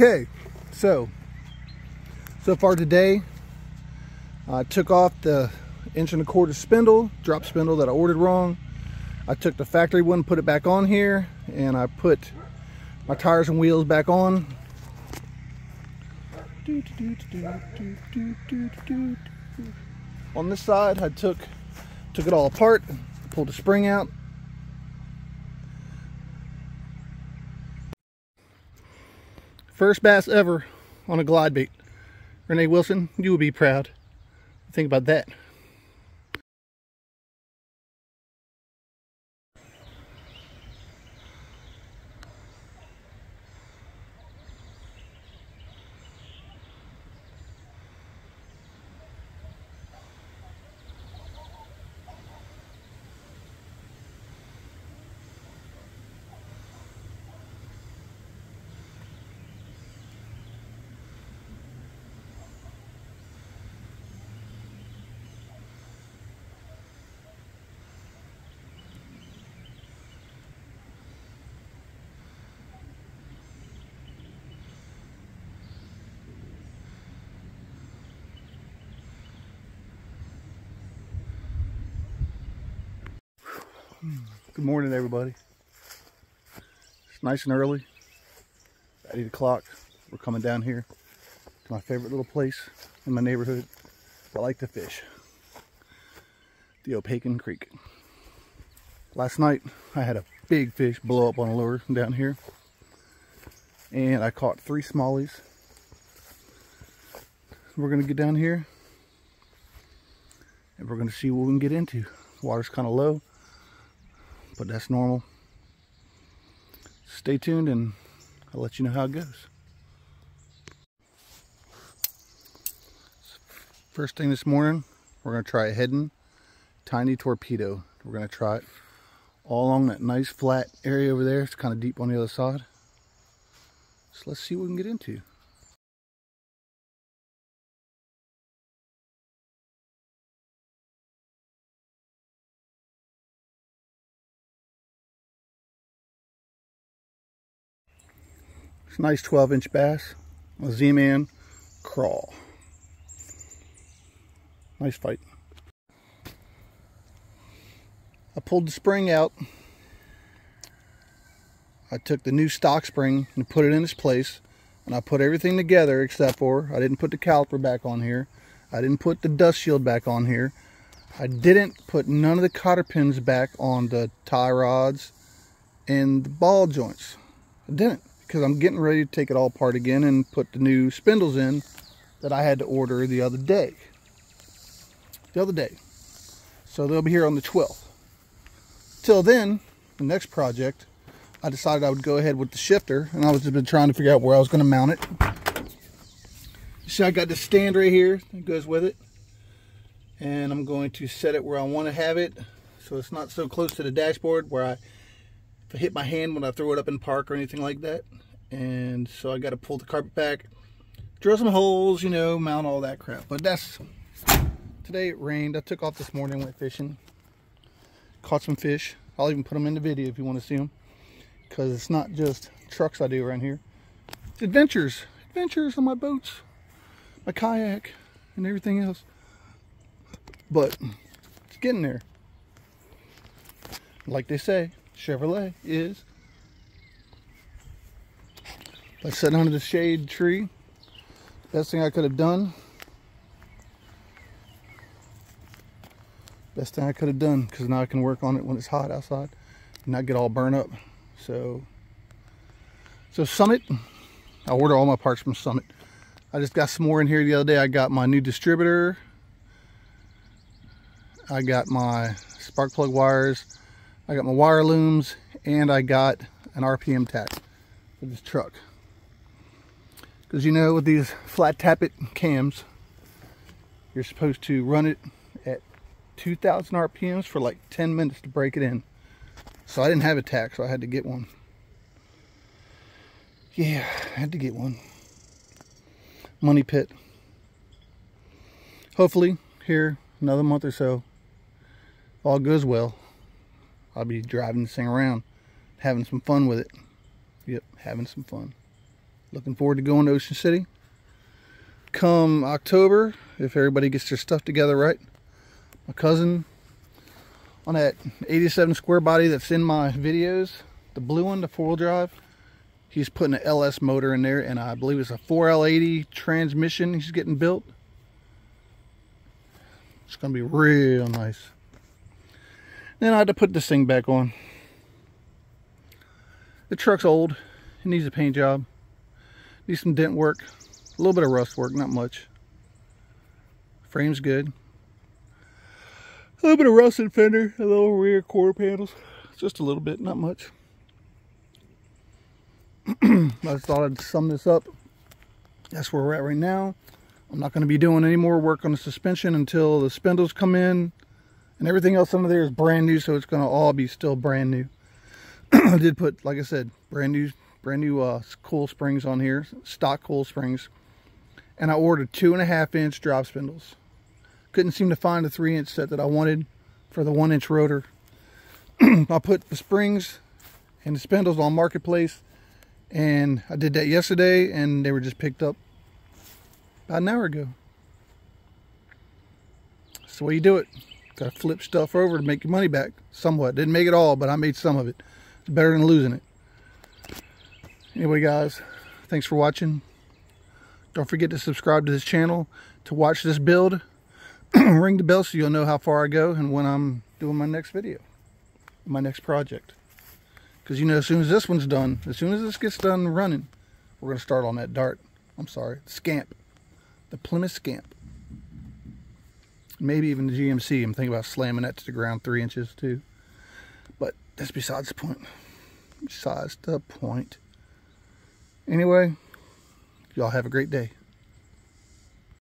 Okay, so, so far today, I took off the inch and a quarter spindle, drop spindle that I ordered wrong. I took the factory one, put it back on here, and I put my tires and wheels back on. On this side, I took took it all apart, pulled the spring out. First bass ever on a glide bait. Renee Wilson, you will be proud. Think about that. Good morning, everybody. It's nice and early. At 8 o'clock, we're coming down here to my favorite little place in my neighborhood. I like to fish. The Opequon Creek. Last night, I had a big fish blow up on a lure down here. And I caught three smallies. We're going to get down here and we're going to see what we can get into. Water's kind of low but that's normal. Stay tuned and I'll let you know how it goes. First thing this morning, we're going to try a Heddon Tiny Torpedo. We're going to try it all along that nice flat area over there. It's kind of deep on the other side. So let's see what we can get into. It's a nice 12 inch bass, a Z-Man crawl. Nice fight. I pulled the spring out. I took the new stock spring and put it in its place. And I put everything together except for, I didn't put the caliper back on here. I didn't put the dust shield back on here. I didn't put none of the cotter pins back on the tie rods and the ball joints. I didn't because I'm getting ready to take it all apart again and put the new spindles in that I had to order the other day. The other day. So they'll be here on the 12th. Till then, the next project, I decided I would go ahead with the shifter and I was just been trying to figure out where I was going to mount it. see I got the stand right here that goes with it. And I'm going to set it where I want to have it so it's not so close to the dashboard where I I hit my hand when I throw it up in park or anything like that. And so I got to pull the carpet back, drill some holes, you know, mount all that crap. But that's, today it rained. I took off this morning, went fishing, caught some fish. I'll even put them in the video if you want to see them. Because it's not just trucks I do around here. It's adventures. Adventures on my boats, my kayak, and everything else. But it's getting there. Like they say, Chevrolet is by sitting under the shade tree. Best thing I could have done. Best thing I could have done because now I can work on it when it's hot outside and not get all burned up. So, so Summit, I order all my parts from Summit. I just got some more in here the other day. I got my new distributor. I got my spark plug wires. I got my wire looms and I got an RPM tach for this truck. Because you know with these flat tappet cams, you're supposed to run it at 2,000 RPMs for like 10 minutes to break it in. So I didn't have a tach, so I had to get one. Yeah, I had to get one. Money pit. Hopefully, here, another month or so, all goes well. I'll be driving this thing around, having some fun with it. Yep, having some fun. Looking forward to going to Ocean City. Come October, if everybody gets their stuff together right, my cousin on that 87 square body that's in my videos, the blue one, the four-wheel drive, he's putting an LS motor in there, and I believe it's a 4L80 transmission he's getting built. It's going to be real nice. Then I had to put this thing back on. The truck's old. It needs a paint job. Needs some dent work. A little bit of rust work, not much. Frame's good. A little bit of rusted fender, a little rear quarter panels. Just a little bit, not much. I thought I'd sum this up. That's where we're at right now. I'm not going to be doing any more work on the suspension until the spindles come in. And everything else under there is brand new, so it's going to all be still brand new. I did put, like I said, brand new, brand new uh, coil springs on here, stock coil springs. And I ordered two and a half inch drop spindles. Couldn't seem to find a three inch set that I wanted for the one inch rotor. I put the springs and the spindles on Marketplace and I did that yesterday and they were just picked up about an hour ago. That's the way you do it. Got to flip stuff over to make your money back. Somewhat. Didn't make it all, but I made some of it. It's better than losing it. Anyway, guys, thanks for watching. Don't forget to subscribe to this channel to watch this build. Ring the bell so you'll know how far I go and when I'm doing my next video, my next project. Because, you know, as soon as this one's done, as soon as this gets done running, we're going to start on that dart. I'm sorry, Scamp. The Plymouth Scamp maybe even the GMC. I'm thinking about slamming that to the ground three inches too. But that's besides the point. Besides the point. Anyway, y'all have a great day.